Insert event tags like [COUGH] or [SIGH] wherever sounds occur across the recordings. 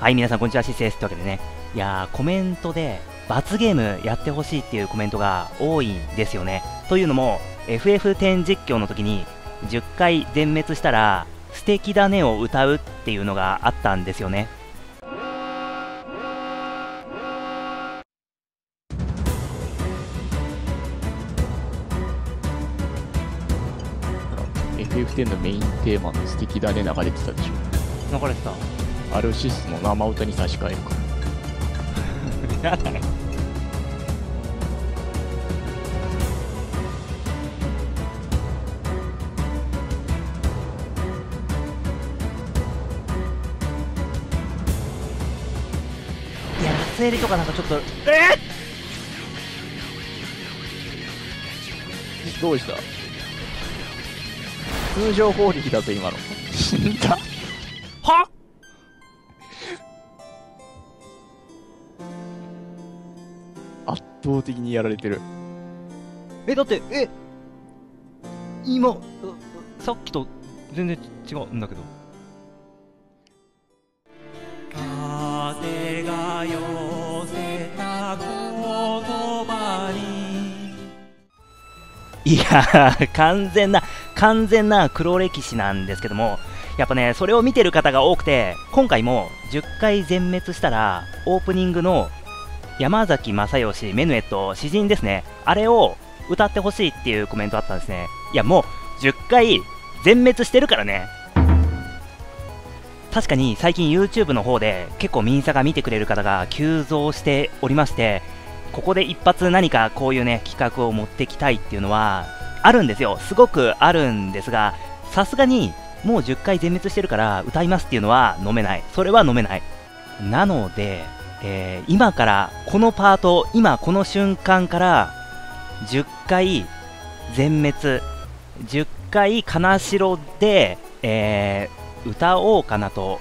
はい、皆さんこんにちは、シスです。というわけでね、いやー、コメントで、罰ゲームやってほしいっていうコメントが多いんですよね。というのも、FF10 実況の時に、10回全滅したら、素敵だねを歌うっていうのがあったんですよね。FF10 のメインテーマの素敵だね流れてたでしょ。流れてた。アルシスの生歌に差し替えるから。[LAUGHS] やだね。いや、ラスエリとかなんかちょっと、えどうした？通常砲撃だぞ今の。死んだ？倒的にやられてる。え、だって、え、今、うさっきと全然違うんだけど。風が寄せた言葉にいやー、完全な、完全な黒歴史なんですけども、やっぱね、それを見てる方が多くて、今回も10回全滅したら、オープニングの山崎正義メヌエット詩人ですね、あれを歌ってほしいっていうコメントあったんですね。いや、もう10回全滅してるからね。確かに最近 YouTube の方で結構ミンサが見てくれる方が急増しておりまして、ここで一発何かこういうね、企画を持ってきたいっていうのはあるんですよ。すごくあるんですが、さすがにもう10回全滅してるから歌いますっていうのは飲めない。それは飲めない。なので、えー今からこのパート、今この瞬間から10回全滅、10回金城で、えー歌おうかなと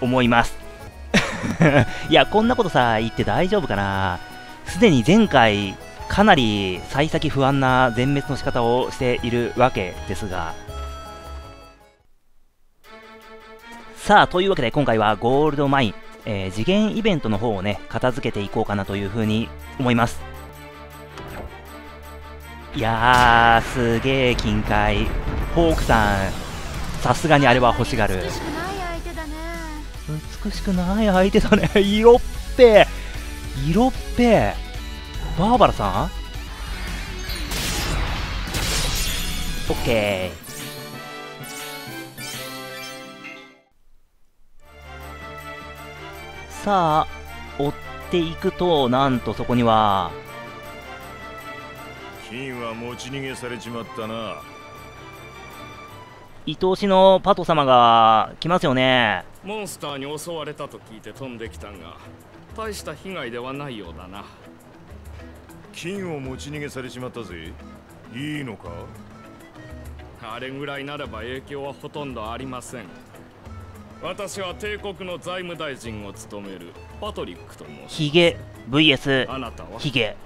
思います。[LAUGHS] いや、こんなことさ、言って大丈夫かなすでに前回、かなり幸先不安な全滅の仕方をしているわけですが。さあ、というわけで今回はゴールドマイン、えー次元イベントの方をね、片付けていこうかなというふうに思います。いやー、すげー金塊。ホークさん、さすがにあれは欲しがる。美しくない相手だね美しくない相手だね。[LAUGHS] 色っぺ色っぺバーバラさん？オッケー。さあ、追っていくと、なんとそこには、金は持ち逃げされちまったな。愛おしのパト様が来ますよね。モンスターに襲われたと聞いて飛んできたが大した被害ではないようだな。金を持ち逃げされちまったぜ。いいのか？あれぐらいならば影響はほとんどありません私は帝国の財務大臣を務めるパトリックと申しヒゲ VS あなたは？ヒゲ。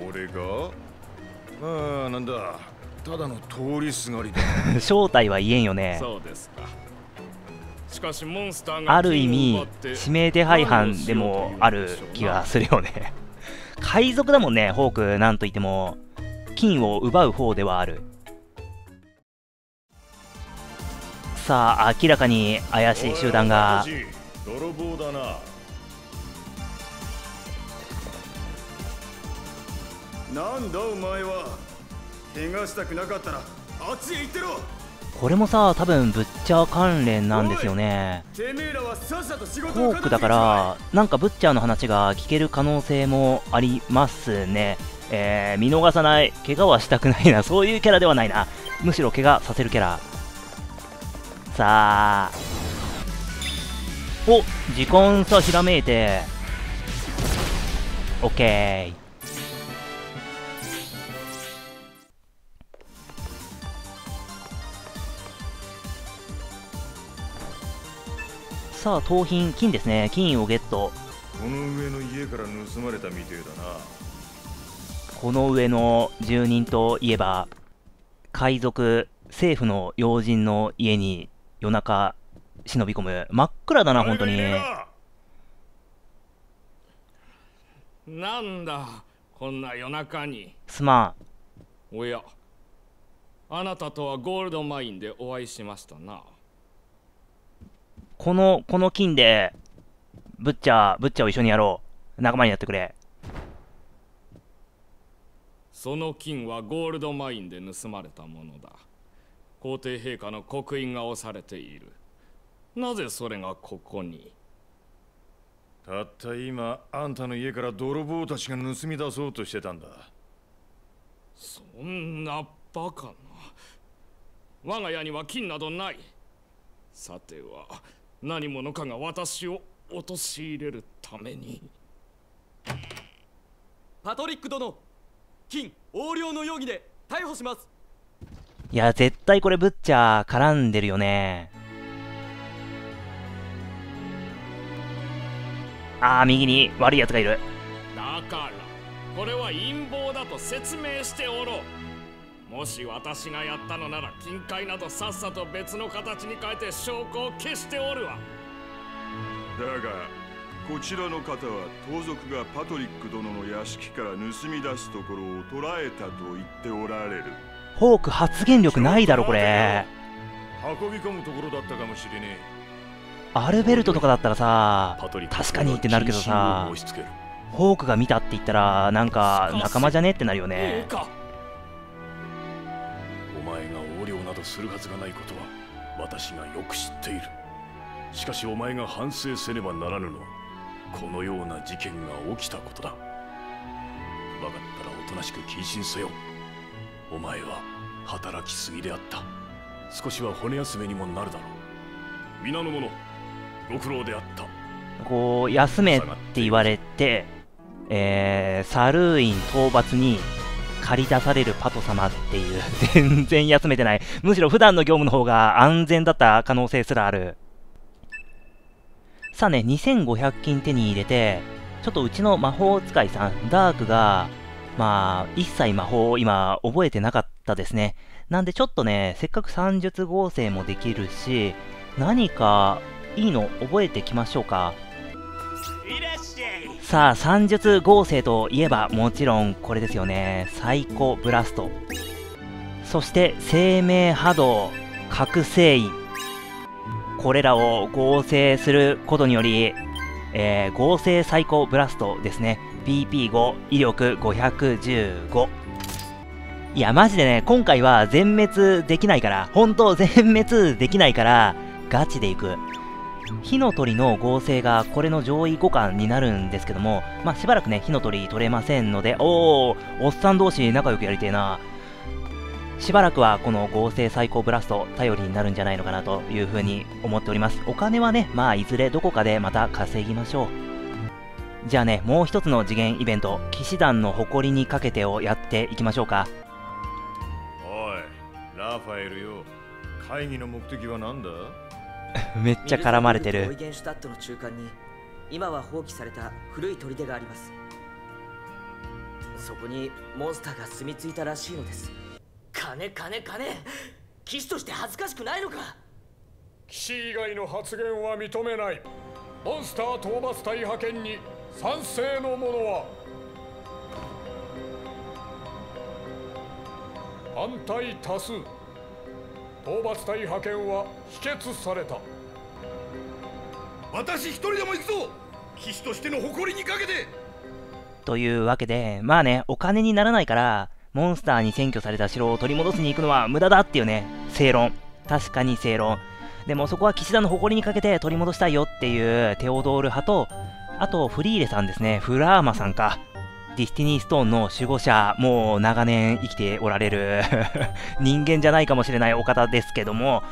俺が？まあなんだ。ただの通りすがりだ。[LAUGHS] 正体は言えんよね。そうですか。しかしモンスターがある意味指名手配犯でもある気がするよね。[LAUGHS] 海賊だもんねホークなんといっても。金を奪う方ではあるさあ明らかに怪しい集団が。泥棒だな。なんだお前は。怪我したくなかったらあっちへ行ってろ。これもさ多分ブッチャー関連なんですよね。てめえらはさっさと仕事をホークだからなんかブッチャーの話が聞ける可能性もありますね。えー、見逃さない。怪我はしたくないな。そういうキャラではないな。むしろ怪我させるキャラさあ。お時間差ひらめいて。オッケー。さあ盗品金ですね。金をゲット。この上の家から盗まれたみてえだな。この上の住人といえば海賊政府の要人の家に夜中忍び込む。真っ暗だな本当に。なんだこんな夜中に。すまん。おやあなたとはゴールドマインでお会いしましたな。このこの金でブッチャーブッチャーを一緒にやろう。仲間になってくれ。その金はゴールドマインで盗まれたものだ皇帝陛下の刻印が押されている。なぜそれがここに？たった今あんたの家から泥棒たちが盗み出そうとしてたんだ。そんなバカな。我が家には金などない。さては何者かが私を陥れるために？パトリック殿金横領の容疑で逮捕しますいや絶対これブッチャー絡んでるよね。あー右に悪いやつがいる。だからこれは陰謀だと説明しておろう。もし私がやったのなら金塊などさっさと別の形に変えて証拠を消しておるわ。だがこちらの方は盗賊がパトリック殿の屋敷から盗み出すところを捕らえたと言っておられるホーク発言力ないだろこれ。運び込むところだったかもしれねアルベルトとかだったらさ確かにってなるけどさホークが見たって言ったらなんか仲間じゃねってなるよね。お前が横領などするはずがないことは私がよく知っている。しかしお前が反省せねばならぬのはこのような事件が起きたことだ。分かったらおとなしく謹慎せよお前は働きすぎであった。少しは骨休めにもなるだろう。皆の者ご苦労であった。こう休めって言われてえー、サルーイン討伐に駆り出されるパト様っていう [LAUGHS] 全然休めてない。むしろ普段の業務の方が安全だった可能性すらある。さあね2500金手に入れてちょっとうちの魔法使いさんダークがまあ一切魔法を今覚えてなかったですね。なんでちょっとねせっかく算術合成もできるし何かいいの覚えてきましょうか。さあ算術合成といえばもちろんこれですよね。サイコブラスト。そして生命波動覚醒印これらを合成することにより、えー合成サイコブラストですね。BP5 威力515いやマジでね今回は全滅できないから本当全滅できないからガチでいく火の鳥の合成がこれの上位互換になるんですけども、まあ、しばらくね、火の鳥取れませんので、おー、おっさん同士仲良くやりてえな。しばらくはこの合成最高ブラスト頼りになるんじゃないのかなというふうに思っております。お金はね、まあいずれどこかでまた稼ぎましょう。じゃあね、もう一つの次元イベント、騎士団の誇りにかけてをやっていきましょうか。おいラファエルよ会議の目的は何だ？[LAUGHS] めっちゃ絡まれてる。ゲンシュタットの中間に今は放棄された古い砦があります。そこにモンスターが住み着いたらしいのです。金金金。騎士として恥ずかしくないのか？騎士以外の発言は認めない。モンスター討伐隊派遣に賛成の者は反対多数討伐隊派遣は否決された私一人でも行くぞ騎士としての誇りにかけてというわけで、まあね、お金にならないから、モンスターに占拠された城を取り戻しに行くのは無駄だっていうね、正論。確かに正論。でもそこは騎士団の誇りにかけて取り戻したいよっていうテオドール派と、あとフリーレさんですね、フラーマさんか。ディスティニーストーンの守護者、もう長年生きておられる [LAUGHS] 人間じゃないかもしれないお方ですけども、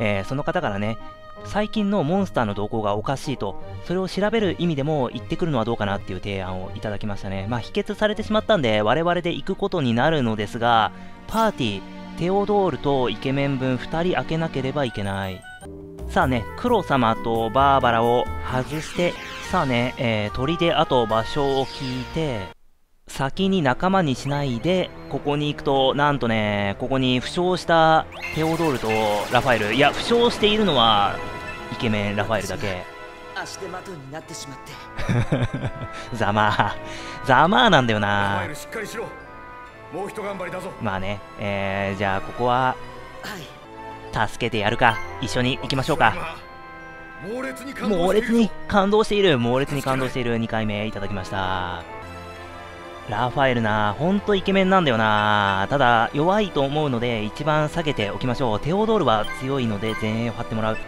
えーその方からね、最近のモンスターの動向がおかしいと、それを調べる意味でも行ってくるのはどうかなっていう提案をいただきましたね。まあ、否決されてしまったんで、我々で行くことになるのですが、パーティー、テオドールとイケメン分2人開けなければいけない。さあね、黒様とバーバラを外して、さあね、えー、鳥であと場所を聞いて、先に仲間にしないで、ここに行くと、なんとね、ここに負傷したテオドールとラファエル、いや、負傷しているのは、イケメンラファエルだけ。足手まといになってしまって。[LAUGHS] ざまあざまあなんだよな。しっかりしろ。もう一頑張りだぞ。まあねえー、じゃあここは助けてやるか。一緒に行きましょうか。猛烈に感動している。猛烈に感動している。2回目いただきました。ラファエルなほんとイケメンなんだよな。ただ弱いと思うので一番下げておきましょう。テオドールは強いので前衛を張ってもらう。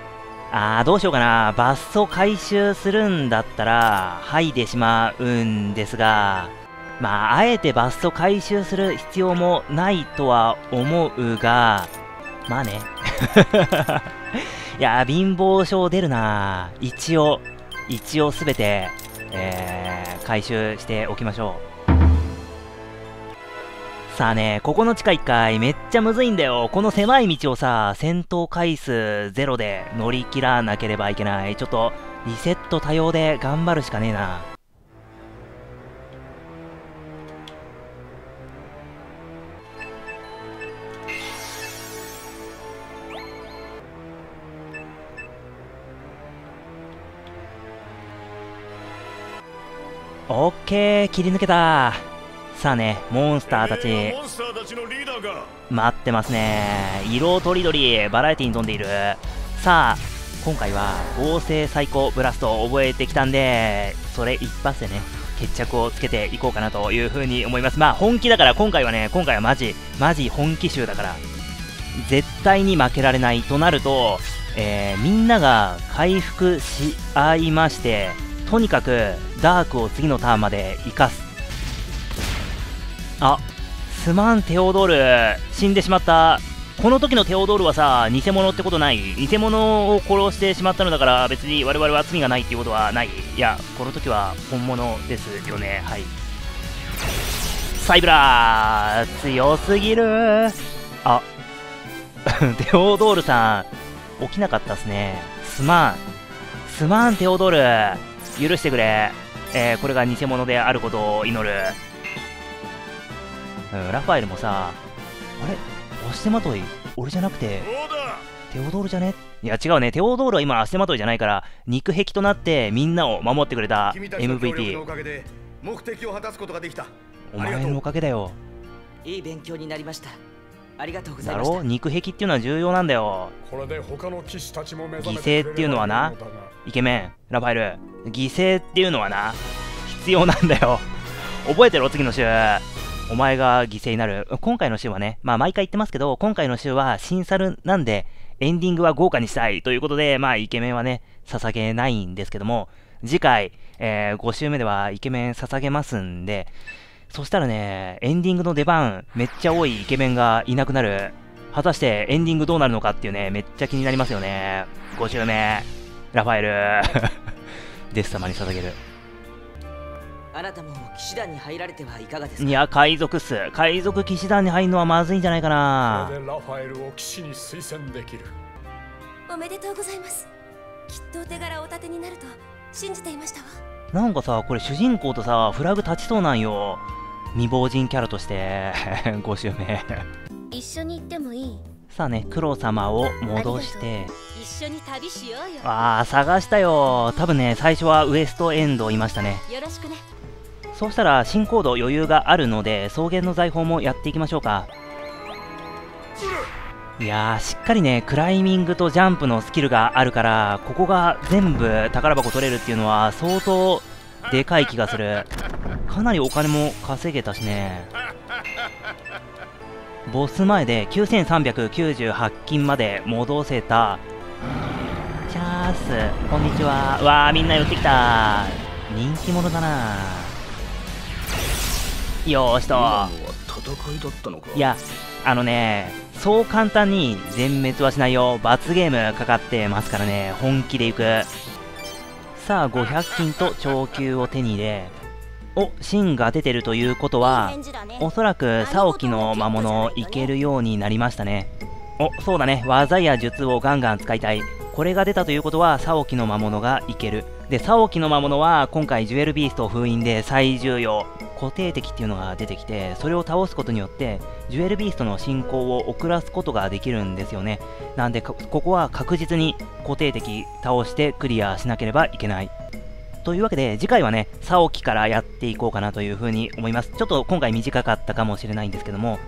あーどうしようかな。バッソ回収するんだったら剥いでしまうんですがまああえてバッソ回収する必要もないとは思うがまあね [LAUGHS] いや貧乏症出るな一応一応すべて、えー、回収しておきましょうさあね、ここの地下1階めっちゃむずいんだよ。この狭い道をさ、戦闘回数ゼロで乗り切らなければいけない。ちょっと、リセット多様で頑張るしかねえな。オッケー、切り抜けた。さあね、モンスターたち、ーたちのリーダーが待ってますね。色とりどり、バラエティに富んでいる。さあ、今回は合成最高ブラストを覚えてきたんで、それ一発でね、決着をつけていこうかなというふうに思います。まあ本気だから今回はね、今回はマジ、マジ本気集だから、絶対に負けられないとなると、えー、みんなが回復し合いまして、とにかくダークを次のターンまで生かす。あ、すまんテオドール、死んでしまった。この時のテオドールはさ、偽物ってことない？偽物を殺してしまったのだから別に我々は罪がないっていうことはない。いや、この時は本物ですよね。はい。サイブラー強すぎるあ、[LAUGHS] テオドールさん、起きなかったっすね。すまん。すまん、テオドール。許してくれ。えー、これが偽物であることを祈る。うん、ラファエルもさ、あれ？足手まとい俺じゃなくて、テオドールじゃね？いや違うね、テオドールは今足手まといじゃないから、肉壁となってみんなを守ってくれた MVP。目的を果たすことができた。お前のおかげだよ。いい勉強になりました。ありがとうございました。だろ肉壁っていうのは重要なんだよ。これで他の騎士たちも目犠牲っていうのはなイケメン。ラファエル。犠牲っていうのはな必要なんだよ。覚えてろ次の週。お前が犠牲になる。今回の週はね、まあ毎回言ってますけど、今回の週は新猿なんで、エンディングは豪華にしたい。ということで、まあイケメンはね、捧げないんですけども、次回、えー、5週目ではイケメン捧げますんで、そしたらね、エンディングの出番、めっちゃ多いイケメンがいなくなる。果たしてエンディングどうなるのかっていうね、めっちゃ気になりますよね。5週目、ラファエル、[LAUGHS] デス様に捧げる。あなたも騎士団に入られてはいかがですか？いや海賊っす。海賊騎士団に入るのはまずいんじゃないかな。これでラファエルを騎士に推薦できる。おめでとうございます。きっとお手柄お立てになると信じていましたわ。なんかさこれ主人公とさフラグ立ちそうなんよ未亡人キャラとして5周目一緒に行ってもいい？さあね黒様を戻して。一緒に旅しようよ。ああ探したよ。多分ね最初はウエストエンドいましたね。よろしくね。そうしたら新コード余裕があるので草原の財宝もやっていきましょうか。いやーしっかりねクライミングとジャンプのスキルがあるからここが全部宝箱取れるっていうのは相当でかい気がするかなりお金も稼げたしね。ボス前で9398金まで戻せた。チャースこんにちは。わーみんな寄ってきた。人気者だな。よーしと。戦いだったのか。いやあのねそう簡単に全滅はしないよ。罰ゲームかかってますからね。本気でいく。さあ500金と長級を手に入れお芯が出てるということはおそらくサオキの魔物いけるようになりましたね。おそうだね。技や術をガンガン使いたい。これが出たということはサオキの魔物がいける。でサオキの魔物は今回ジュエルビースト封印で最重要固定敵っていうのが出てきて、それを倒すことによって、ジュエルビーストの進行を遅らすことができるんですよね。なんで、ここは確実に固定敵倒してクリアしなければいけない。というわけで、次回はね、サオキからやっていこうかなというふうに思います。ちょっと今回短かったかもしれないんですけども、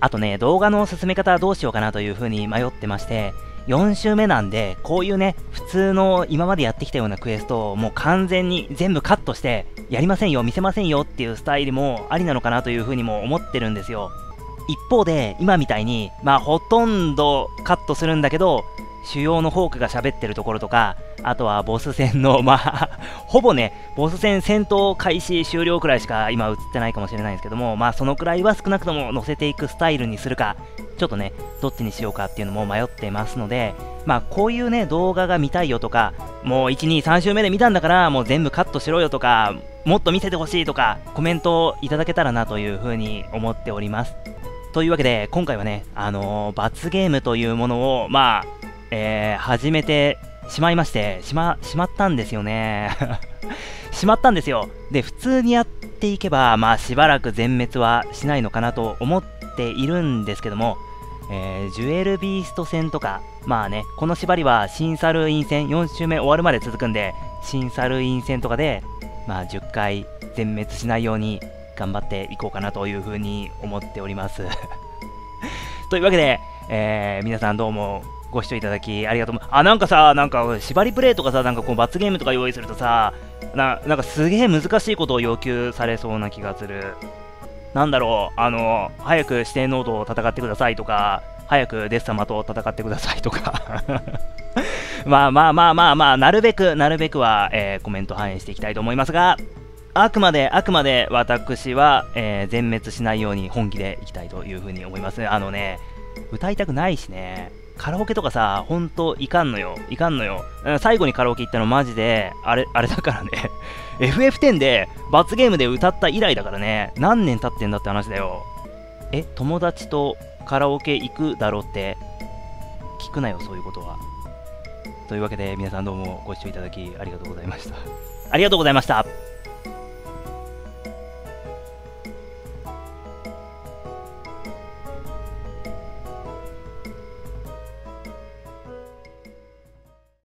あとね、動画の進め方どうしようかなというふうに迷ってまして、4週目なんで、こういうね、普通の今までやってきたようなクエストをもう完全に全部カットして、やりませんよ、見せませんよっていうスタイルもありなのかなというふうにも思ってるんですよ。一方で、今みたいに、まあほとんどカットするんだけど、主要のホークが喋ってるところとか、あとはボス戦の、まあ [LAUGHS] ほぼね、ボス戦戦闘開始終了くらいしか今映ってないかもしれないんですけども、まあそのくらいは少なくとも載せていくスタイルにするか、ちょっとね、どっちにしようかっていうのも迷ってますので、まあこういうね、動画が見たいよとか、もう1、2、3週目で見たんだから、もう全部カットしろよとか、もっと見せてほしいとか、コメントをいただけたらなというふうに思っております。というわけで、今回はね、あのー、罰ゲームというものを、まあ、えー、始めてしまいまして、しま、しまったんですよね。[LAUGHS] しまったんですよ。で、普通にやっていけば、まあしばらく全滅はしないのかなと思っているんですけども、えー、ジュエルビースト戦とか、まあね、この縛りはシンサルイン戦、4周目終わるまで続くんで、シンサルイン戦とかで、まあ10回全滅しないように頑張っていこうかなというふうに思っております。[LAUGHS] というわけで、えー、皆さんどうもご視聴いただきありがとう。あ、なんかさ、なんか縛りプレイとかさ、なんかこう罰ゲームとか用意するとさ、ななんかすげえ難しいことを要求されそうな気がする。なんだろう、あの、早く指定ノードを戦ってくださいとか、早くデス様と戦ってくださいとか [LAUGHS] まあまあまあまあまあ、なるべく、なるべくは、えー、コメント反映していきたいと思いますが、あくまで、あくまで私は、えー、全滅しないように本気でいきたいというふうに思います。あのね、歌いたくないしね、カラオケとかさ、ほんといかんのよ。いかんのよ。最後にカラオケ行ったのマジで、あれ、[LAUGHS] あれだからね。FF10 で罰ゲームで歌った以来だからね。何年経ってんだって話だよ。え、友達とカラオケ行くだろうって、聞くなよ、そういうことは。というわけで、皆さんどうもご視聴いただきありがとうございました。ありがとうございました。